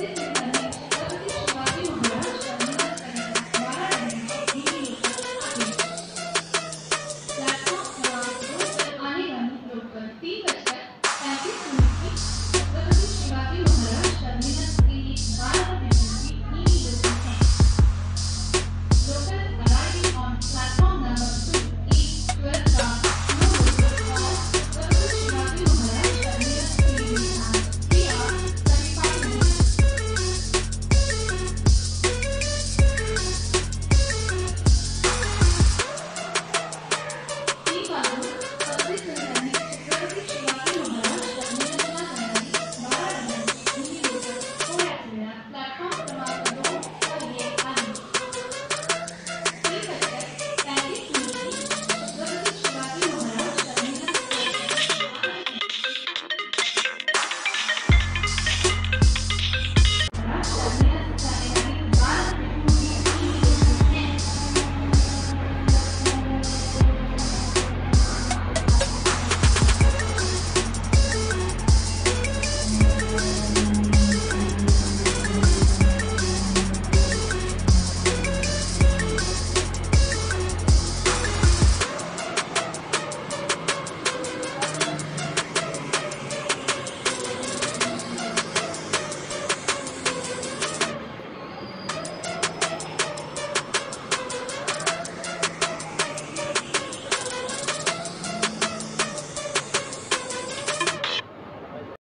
This is